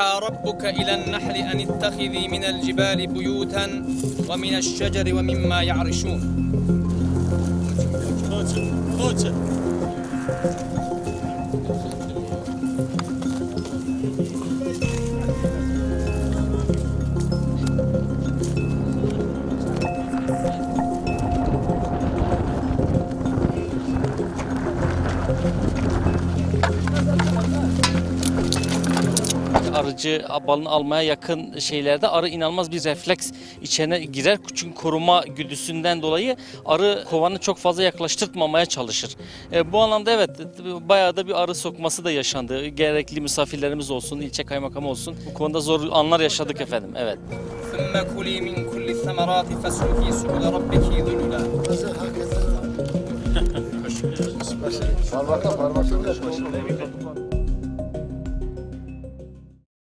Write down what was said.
ربك إلى النحل أن اتخذي من الجبال بيوتا ومن الشجر ومما يعرشون. arıcı balını almaya yakın şeylerde arı inanılmaz bir refleks içine girer. Çünkü koruma güdüsünden dolayı arı kovanı çok fazla yaklaştırmamaya çalışır. E, bu anlamda evet bayağı da bir arı sokması da yaşandı. Gerekli misafirlerimiz olsun, ilçe kaymakamı olsun. Bu konuda zor anlar yaşadık efendim. Evet. ثم كلي من كل الثمرات فاسلكي سبل ربك ذللا Parmakla parmakla.